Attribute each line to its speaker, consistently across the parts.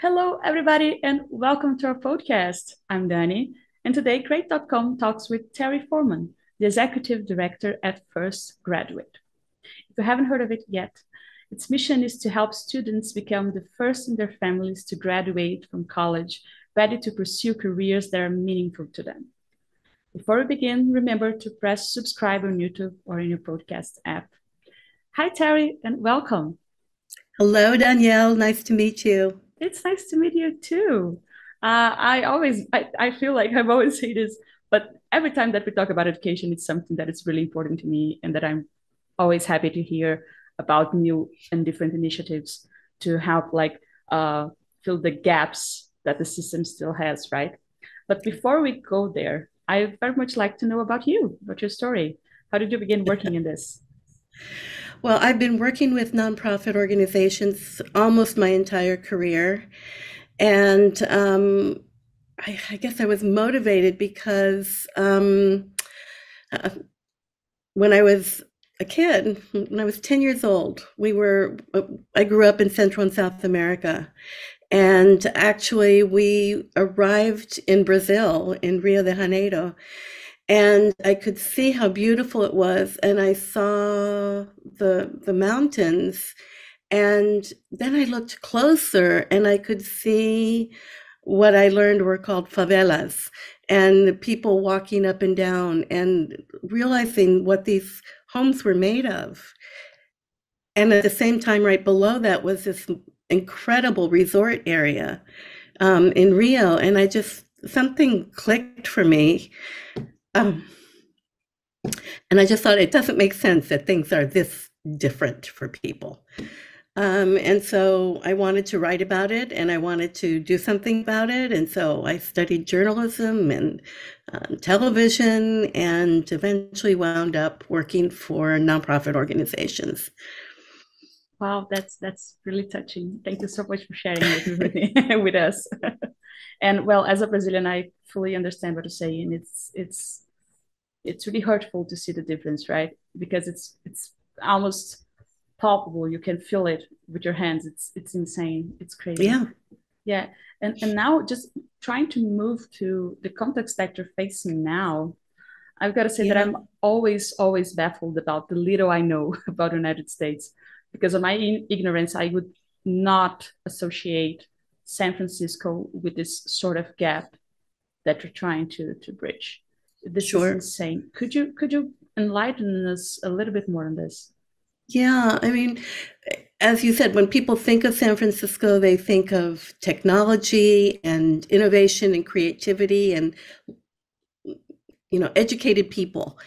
Speaker 1: Hello, everybody, and welcome to our podcast. I'm Dani, and today Great.com talks with Terry Foreman, the Executive Director at First Graduate. If you haven't heard of it yet, its mission is to help students become the first in their families to graduate from college, ready to pursue careers that are meaningful to them. Before we begin, remember to press subscribe on YouTube or in your podcast app. Hi, Terry, and welcome.
Speaker 2: Hello, Danielle. Nice to meet you.
Speaker 1: It's nice to meet you too. Uh, I always, I, I feel like I've always said this, but every time that we talk about education, it's something that is really important to me and that I'm always happy to hear about new and different initiatives to help like uh, fill the gaps that the system still has, right? But before we go there, I very much like to know about you, about your story. How did you begin working in this?
Speaker 2: Well, I've been working with nonprofit organizations almost my entire career. And um, I, I, guess I was motivated because um, uh, when I was a kid, when I was 10 years old, we were, I grew up in Central and South America. And actually, we arrived in Brazil, in Rio de Janeiro and I could see how beautiful it was, and I saw the the mountains, and then I looked closer, and I could see what I learned were called favelas, and the people walking up and down, and realizing what these homes were made of. And at the same time, right below that was this incredible resort area um, in Rio, and I just something clicked for me um, and I just thought it doesn't make sense that things are this different for people. Um, and so I wanted to write about it and I wanted to do something about it. And so I studied journalism and uh, television and eventually wound up working for nonprofit organizations.
Speaker 1: Wow, that's that's really touching. Thank you so much for sharing it with, with us. and well, as a Brazilian, I fully understand what you're saying. It's it's it's really hurtful to see the difference, right? Because it's it's almost palpable. You can feel it with your hands. It's it's insane. It's crazy.
Speaker 2: Yeah.
Speaker 1: Yeah. And and now just trying to move to the context that you're facing now, I've got to say yeah. that I'm always, always baffled about the little I know about the United States. Because of my ignorance, I would not associate San Francisco with this sort of gap that you're trying to to bridge. This sure. is insane. Could you could you enlighten us a little bit more on this?
Speaker 2: Yeah, I mean, as you said, when people think of San Francisco, they think of technology and innovation and creativity and you know, educated people.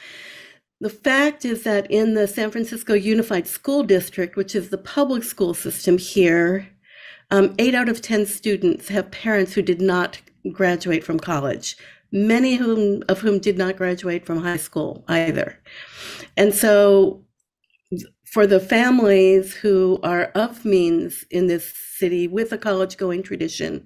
Speaker 2: The fact is that in the San Francisco Unified School District, which is the public school system here, um, eight out of 10 students have parents who did not graduate from college many whom, of whom did not graduate from high school either. And so for the families who are of means in this city with a college going tradition,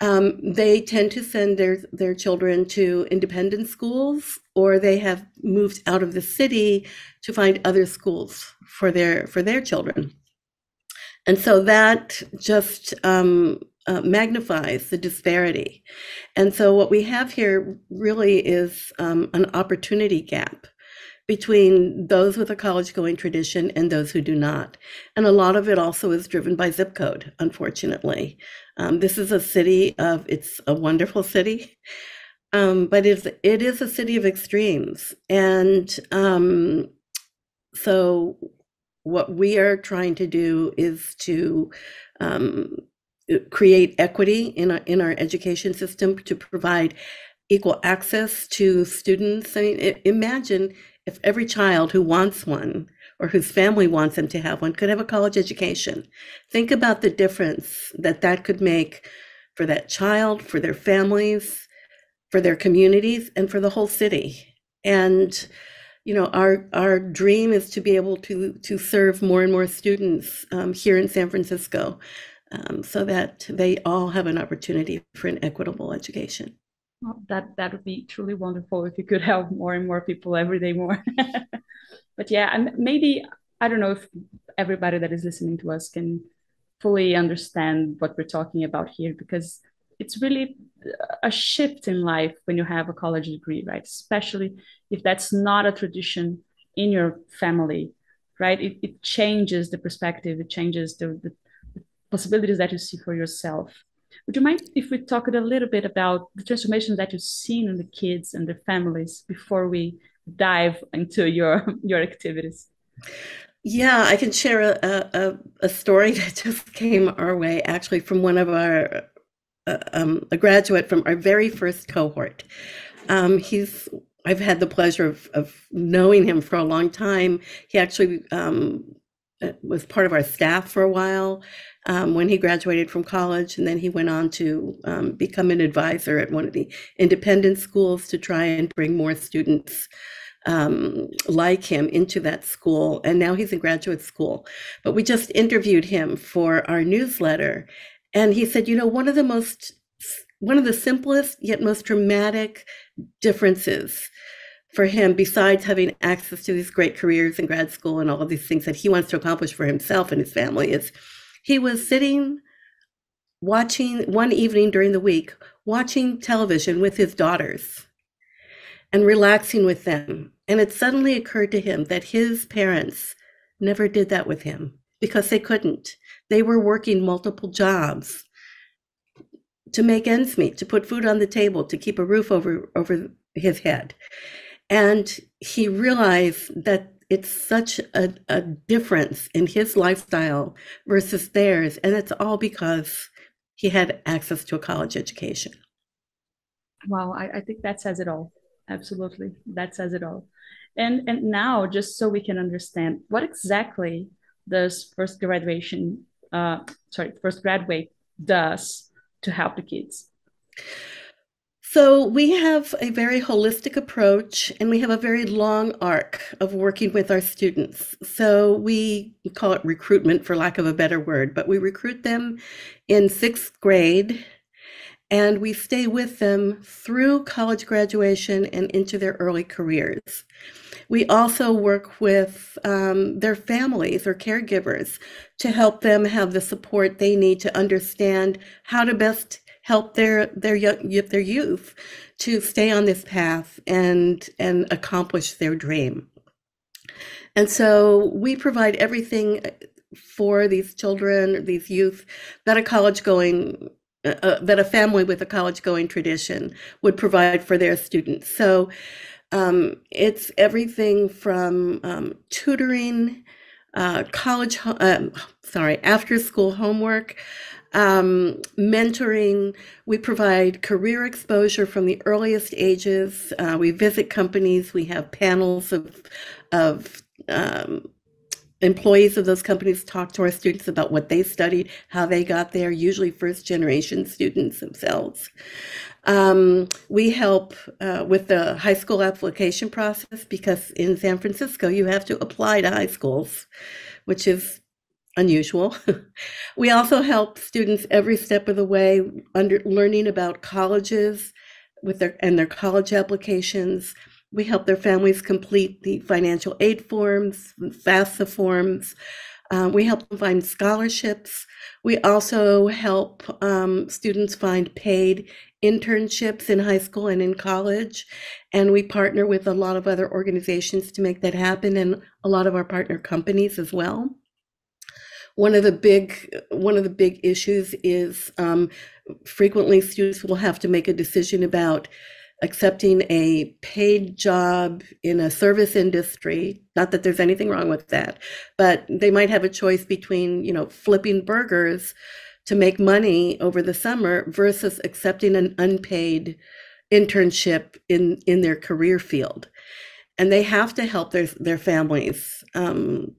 Speaker 2: um, they tend to send their, their children to independent schools or they have moved out of the city to find other schools for their for their children. And so that just um, uh, magnifies the disparity. And so, what we have here really is um, an opportunity gap between those with a college going tradition and those who do not. And a lot of it also is driven by zip code, unfortunately. Um, this is a city of, it's a wonderful city. Um, but it's, it is a city of extremes. And um, so, what we are trying to do is to um, create equity in our, in our education system to provide equal access to students. I mean, imagine if every child who wants one or whose family wants them to have one could have a college education. Think about the difference that that could make for that child, for their families, for their communities, and for the whole city. And you know, our our dream is to be able to to serve more and more students um, here in San Francisco um, so that they all have an opportunity for an equitable education.
Speaker 1: Well, that that would be truly wonderful if you could help more and more people every day more. but yeah, and maybe I don't know if everybody that is listening to us can fully understand what we're talking about here because it's really a shift in life when you have a college degree, right? Especially if that's not a tradition in your family, right? It, it changes the perspective, it changes the, the possibilities that you see for yourself. Would you mind if we talk a little bit about the transformation that you've seen in the kids and their families before we dive into your your activities?
Speaker 2: Yeah, I can share a, a, a story that just came our way actually from one of our uh, um, a graduate from our very first cohort. Um, he's I've had the pleasure of, of knowing him for a long time. He actually um, was part of our staff for a while um, when he graduated from college, and then he went on to um, become an advisor at one of the independent schools to try and bring more students um, like him into that school. And now he's in graduate school. But we just interviewed him for our newsletter, and he said, you know, one of the most one of the simplest yet most dramatic differences for him, besides having access to these great careers in grad school and all of these things that he wants to accomplish for himself and his family, is he was sitting watching one evening during the week, watching television with his daughters and relaxing with them. And it suddenly occurred to him that his parents never did that with him because they couldn't. They were working multiple jobs to make ends meet, to put food on the table, to keep a roof over, over his head. And he realized that it's such a, a difference in his lifestyle versus theirs. And it's all because he had access to a college education.
Speaker 1: Wow, I, I think that says it all. Absolutely. That says it all. And and now just so we can understand what exactly does first graduation uh sorry, first graduate does to help the kids.
Speaker 2: So we have a very holistic approach and we have a very long arc of working with our students. So we call it recruitment for lack of a better word, but we recruit them in sixth grade and we stay with them through college graduation and into their early careers. We also work with um, their families or caregivers to help them have the support they need to understand how to best help their their their youth to stay on this path and and accomplish their dream. And so we provide everything for these children, these youth that a college going uh, uh, that a family with a college going tradition would provide for their students. So um, it's everything from um, tutoring, uh, college, um, sorry, after school homework, um, mentoring. We provide career exposure from the earliest ages. Uh, we visit companies. We have panels of of um, employees of those companies talk to our students about what they studied, how they got there. Usually, first generation students themselves. Um, we help uh, with the high school application process because in San Francisco you have to apply to high schools, which is unusual. we also help students every step of the way under learning about colleges with their and their college applications. We help their families complete the financial aid forms, FAFSA forms. Uh, we help them find scholarships. We also help um, students find paid internships in high school and in college. And we partner with a lot of other organizations to make that happen and a lot of our partner companies as well one of the big one of the big issues is um, frequently students will have to make a decision about accepting a paid job in a service industry. Not that there's anything wrong with that but they might have a choice between you know flipping burgers to make money over the summer versus accepting an unpaid internship in in their career field. And they have to help their their families um,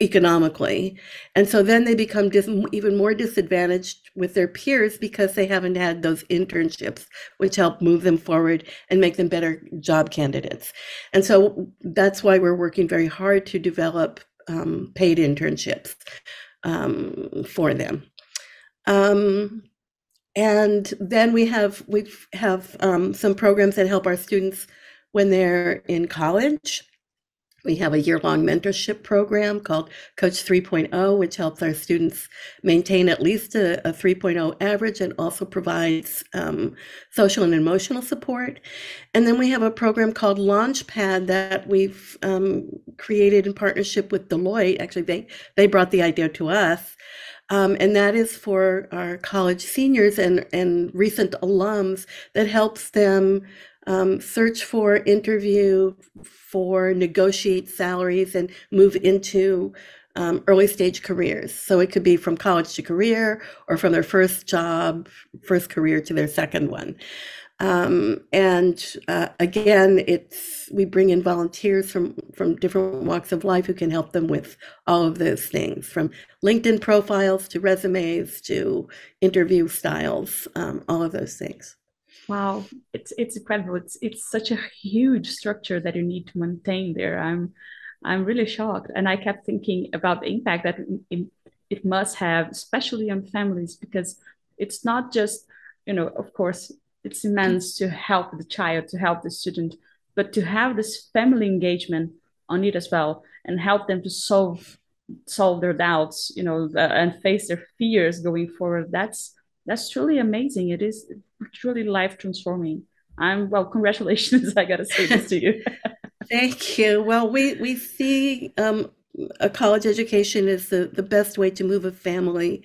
Speaker 2: economically. And so then they become even more disadvantaged with their peers because they haven't had those internships, which help move them forward and make them better job candidates. And so that's why we're working very hard to develop um, paid internships um, for them. Um, and then we have we have um, some programs that help our students when they're in college We have a year long mentorship program called Coach 3.0, which helps our students maintain at least a, a 3.0 average and also provides um, social and emotional support. And then we have a program called Launchpad that we've um, created in partnership with Deloitte. Actually, they, they brought the idea to us. Um, and that is for our college seniors and, and recent alums that helps them um, search for, interview for, negotiate salaries, and move into um, early stage careers. So it could be from college to career or from their first job, first career to their second one. Um, and uh, again, it's we bring in volunteers from from different walks of life who can help them with all of those things, from LinkedIn profiles to resumes to interview styles, um, all of those things.
Speaker 1: Wow, it's it's incredible. It's it's such a huge structure that you need to maintain there. I'm I'm really shocked, and I kept thinking about the impact that it, it must have, especially on families, because it's not just you know, of course, it's immense to help the child, to help the student, but to have this family engagement on it as well and help them to solve solve their doubts, you know, and face their fears going forward. That's that's truly amazing. It is truly life transforming. I'm well. Congratulations! I gotta say this to you.
Speaker 2: Thank you. Well, we we see um, a college education is the the best way to move a family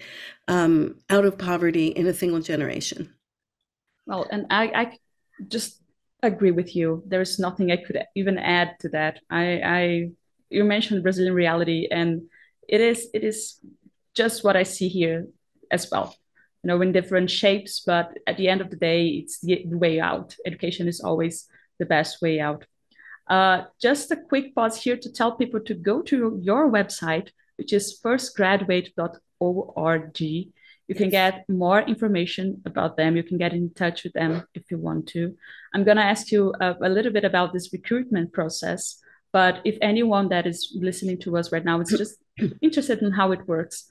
Speaker 2: um, out of poverty in a single generation.
Speaker 1: Well, and I I just agree with you. There's nothing I could even add to that. I I you mentioned Brazilian reality, and it is it is just what I see here as well you know, in different shapes. But at the end of the day, it's the way out. Education is always the best way out. Uh, just a quick pause here to tell people to go to your website, which is firstgraduate.org. You can get more information about them. You can get in touch with them if you want to. I'm going to ask you a, a little bit about this recruitment process. But if anyone that is listening to us right now is just interested in how it works,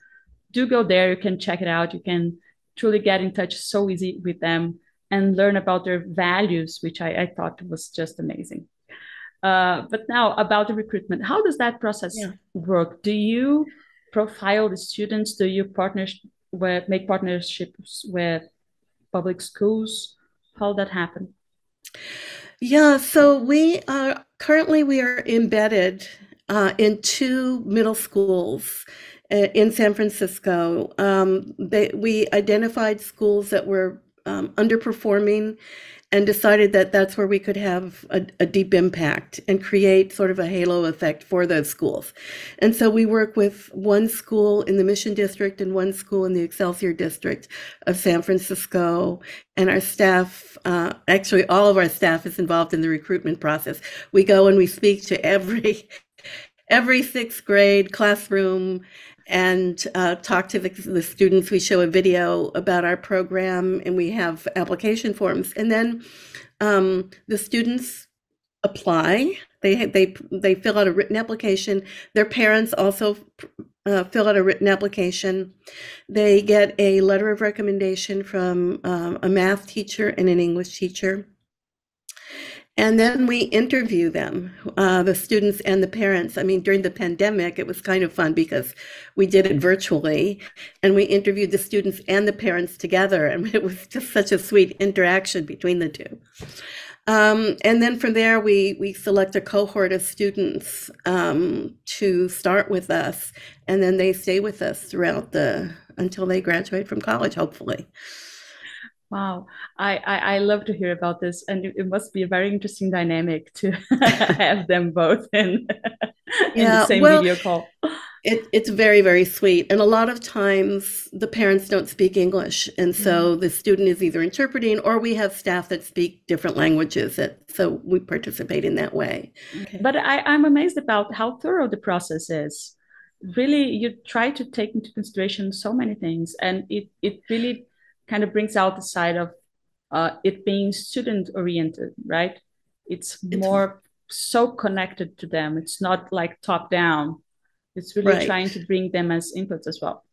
Speaker 1: do go there. You can check it out. You can truly get in touch so easy with them and learn about their values, which I, I thought was just amazing. Uh, but now about the recruitment, how does that process yeah. work? Do you profile the students? Do you partner with, make partnerships with public schools? How that happen?
Speaker 2: Yeah, so we are currently we are embedded uh, in two middle schools in San Francisco. Um, they, we identified schools that were um, underperforming and decided that that's where we could have a, a, deep impact and create sort of a halo effect for those schools. And so we work with one school in the Mission District and one school in the Excelsior District of San Francisco. And our staff, uh, actually, all of our staff is involved in the recruitment process. We go and we speak to every every sixth grade classroom and uh, talk to the, the, students. We show a video about our program and we have application forms. And then um, the students apply. They, they, they fill out a written application. Their parents also uh, fill out a written application. They get a letter of recommendation from um, a math teacher and an English teacher. And then we interview them, uh, the students and the parents. I mean, during the pandemic, it was kind of fun because we did it virtually and we interviewed the students and the parents together. And it was just such a sweet interaction between the two. Um, and then from there, we, we select a cohort of students um, to start with us. And then they stay with us throughout the until they graduate from college, hopefully.
Speaker 1: Wow, I, I, I love to hear about this, and it, it must be a very interesting dynamic to have them both in, in yeah, the same well, video call.
Speaker 2: It, it's very very sweet, and a lot of times the parents don't speak English, and so mm-hmm. the student is either interpreting, or we have staff that speak different languages, that so we participate in that way.
Speaker 1: Okay. But I, I'm amazed about how thorough the process is. Really, you try to take into consideration so many things, and it it really kind of brings out the side of uh, it being student oriented, right? It's more so connected to them. It's not like top down. It's really right. trying to bring them as inputs as well.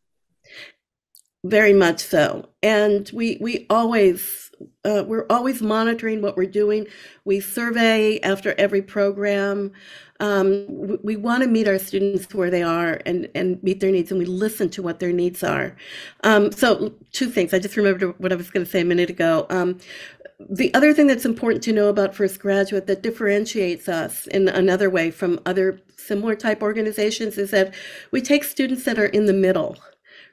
Speaker 2: Very much so. And we we always uh, we're always monitoring what we're doing. We survey after every program. Um, we, we want to meet our students where they are and, and meet their needs, and we listen to what their needs are. Um, so, two things. I just remembered what I was going to say a minute ago. Um, the other thing that's important to know about First Graduate that differentiates us in another way from other similar type organizations is that we take students that are in the middle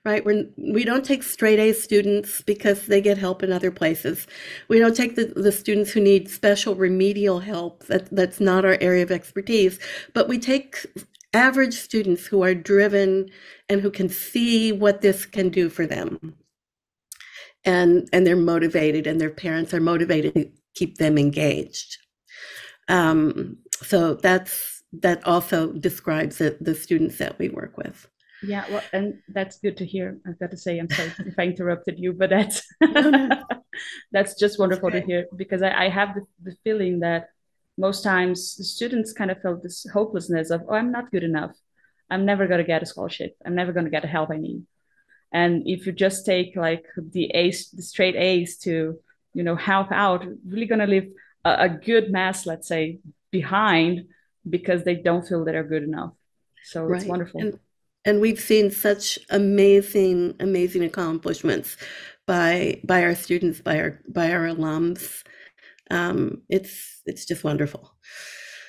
Speaker 2: right? We're, we don't take straight A students because they get help in other places. We don't take the, the students who need special remedial help. That, that's not our area of expertise. But we take average students who are driven and who can see what this can do for them. And, and they're motivated and their parents are motivated to keep them engaged. Um, so that's that also describes the, the students that we work with.
Speaker 1: Yeah, well, and that's good to hear. I've got to say, I'm sorry if I interrupted you, but that's no, no. that's just wonderful okay. to hear because I, I have the, the feeling that most times the students kind of felt this hopelessness of, oh, I'm not good enough. I'm never going to get a scholarship. I'm never going to get the help I need. And if you just take like the A's, the straight A's to, you know, help out, really going to leave a, a good mass, let's say, behind because they don't feel that they're good enough. So right. it's wonderful.
Speaker 2: And and we've seen such amazing amazing accomplishments by by our students by our by our alums. Um, it's it's just wonderful.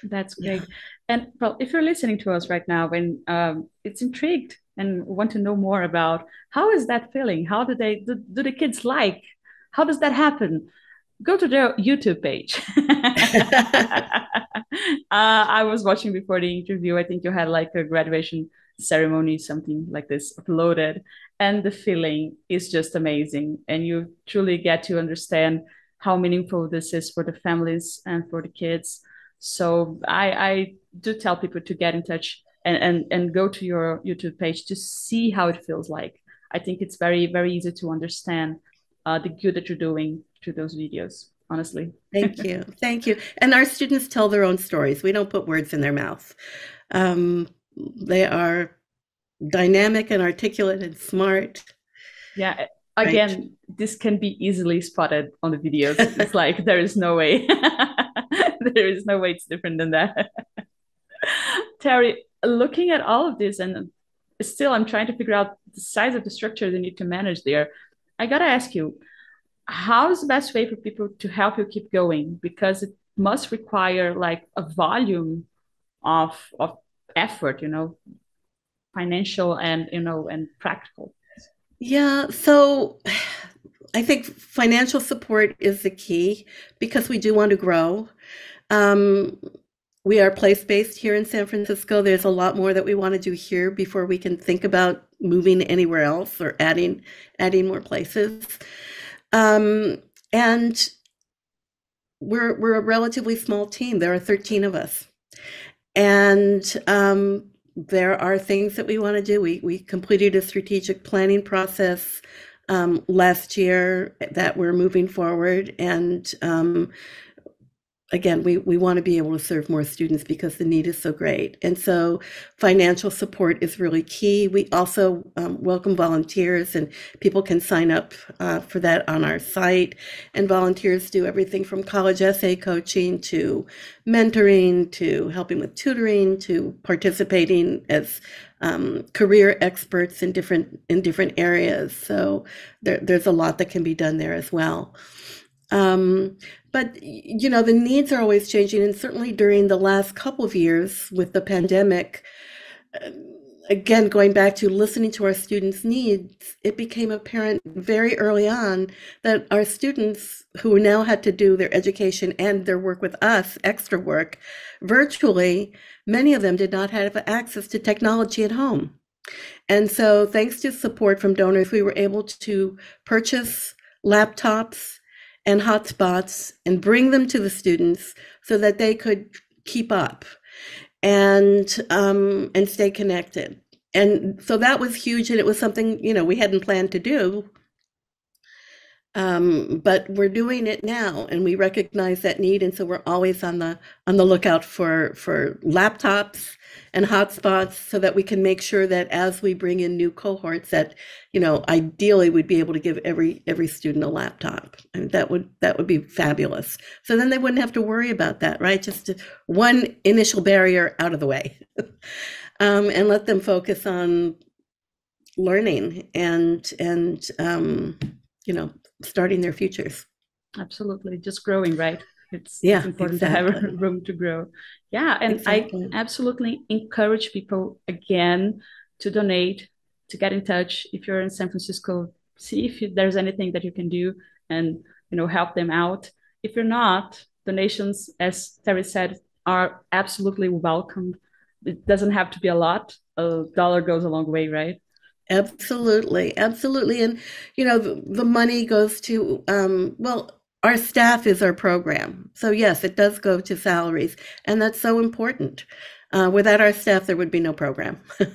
Speaker 1: That's great. Yeah. and well if you're listening to us right now and um, it's intrigued and want to know more about how is that feeling? How do they do, do the kids like? How does that happen? Go to their youtube page. Uh, i was watching before the interview. I think you had like a graduation ceremony, something like this uploaded. And the feeling is just amazing. And you truly get to understand how meaningful this is for the families and for the kids. So I, I do tell people to get in touch and, and, and go to your YouTube page to see how it feels like. I think it's very, very easy to understand uh, the good that you're doing through those videos honestly.
Speaker 2: Thank you. Thank you. And our students tell their own stories. We don't put words in their mouth. Um, they are dynamic and articulate and smart.
Speaker 1: Yeah. Again, right. this can be easily spotted on the videos. it's like there is no way. there is no way it's different than that. Terry, looking at all of this and still I'm trying to figure out the size of the structure they need to manage there. I gotta ask you, how's the best way for people to help you keep going? Because it must require like a volume of of effort you know financial and you know and practical
Speaker 2: yeah so i think financial support is the key because we do want to grow um, we are place based here in San Francisco. There's a lot more that we want to do here before we can think about moving anywhere else or adding adding more places. Um, and we're we're a relatively small team. There are 13 of us, and um, there are things that we want to do. We, we completed a strategic planning process um, last year that we're moving forward. And um, again, we, we want to be able to serve more students because the need is so great. And so financial support is really key. We also um, welcome volunteers, and people can sign up uh, for that on our site. And volunteers do everything from college essay coaching to mentoring to helping with tutoring to participating as um, career experts in different in different areas. So there, there's a lot that can be done there as well. Um, but you know the needs are always changing and certainly during the last couple of years with the pandemic uh, again going back to listening to our students needs it became apparent very early on that our students who now had to do their education and their work with us extra work virtually many of them did not have access to technology at home. And so thanks to support from donors we were able to purchase laptops and hotspots and bring them to the students so that they could keep up and um, and stay connected. And so that was huge, and it was something you know we hadn't planned to do. Um, but we're doing it now, and we recognize that need, and so we're always on the on the lookout for for laptops and hotspots, so that we can make sure that as we bring in new cohorts, that you know, ideally, we'd be able to give every every student a laptop, and that would that would be fabulous. So then they wouldn't have to worry about that, right? Just one initial barrier out of the way, um, and let them focus on learning and and um, you know starting their futures.
Speaker 1: Absolutely, just growing, right? It's,
Speaker 2: yeah,
Speaker 1: it's important exactly. to have room to grow. Yeah, and exactly. I absolutely encourage people again to donate, to get in touch. If you're in San Francisco, see if there's anything that you can do and you know help them out. If you're not, donations, as Terry said, are absolutely welcome. It doesn't have to be a lot. A dollar goes a long way, right?
Speaker 2: Absolutely, absolutely. And, you know, the, the money goes to, um, well, our staff is our program. So, yes, it does go to salaries. And that's so important. Uh, without our staff, there would be no program. uh,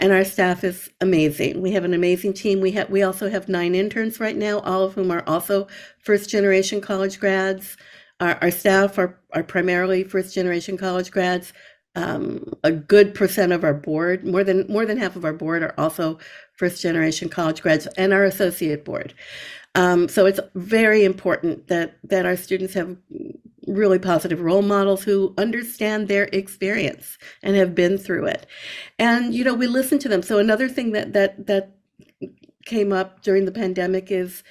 Speaker 2: and our staff is amazing. We have an amazing team. We have we also have nine interns right now, all of whom are also first generation college grads. Our, our staff are, are primarily first generation college grads um, a good percent of our board, more than more than half of our board, are also first generation college grads and our associate board. Um, so it's very important that that our students have really positive role models who understand their experience and have been through it. And you know, we listen to them. So another thing that that that came up during the pandemic is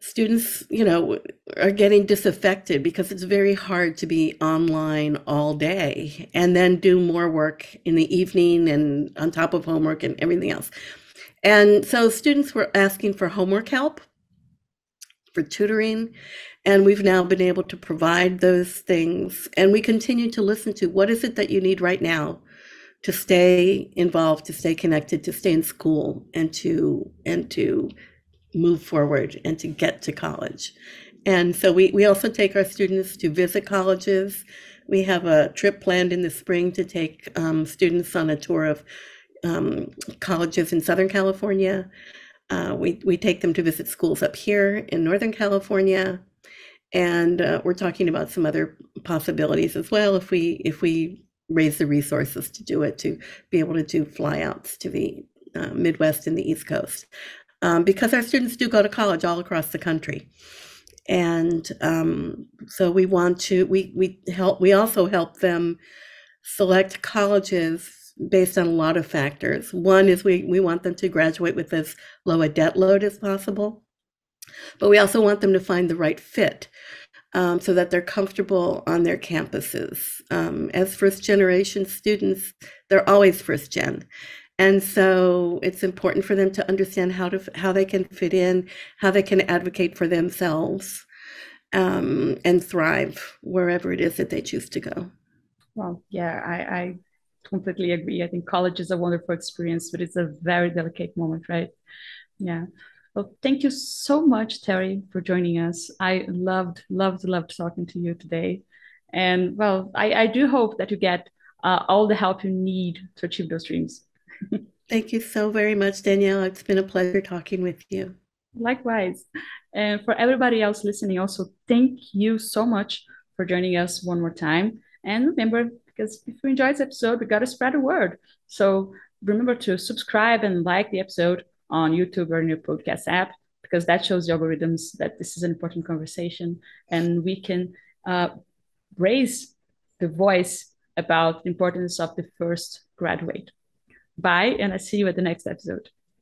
Speaker 2: students, you know, are getting disaffected because it's very hard to be online all day and then do more work in the evening and on top of homework and everything else. And so students were asking for homework help, for tutoring, and we've now been able to provide those things. And we continue to listen to what is it that you need right now to stay involved, to stay connected, to stay in school, and to and to move forward and to get to college. And so we, we also take our students to visit colleges. We have a trip planned in the spring to take um, students on a tour of um, colleges in Southern California. Uh, we, we take them to visit schools up here in Northern California. And uh, we're talking about some other possibilities as well if we if we raise the resources to do it to be able to do flyouts to the uh, Midwest and the East Coast um, because our students do go to college all across the country. And um, so we want to, we, we help, we also help them select colleges based on a lot of factors. One is we, we want them to graduate with as low a debt load as possible, but we also want them to find the right fit um, so that they're comfortable on their campuses. Um, as first generation students, they're always first gen. And so it's important for them to understand how to how they can fit in, how they can advocate for themselves, um, and thrive wherever it is that they choose to go.
Speaker 1: Well, yeah, I, I completely agree. I think college is a wonderful experience, but it's a very delicate moment, right? Yeah. Well, thank you so much, Terry, for joining us. I loved, loved, loved talking to you today. And well, I, I do hope that you get uh, all the help you need to achieve those dreams.
Speaker 2: Thank you so very much, Danielle. It's been a pleasure talking with you.
Speaker 1: Likewise. And for everybody else listening, also, thank you so much for joining us one more time. And remember, because if you enjoyed this episode, we got to spread the word. So remember to subscribe and like the episode on YouTube or in your podcast app, because that shows the algorithms that this is an important conversation and we can uh, raise the voice about the importance of the first graduate. Bye, and I see you at the next episode.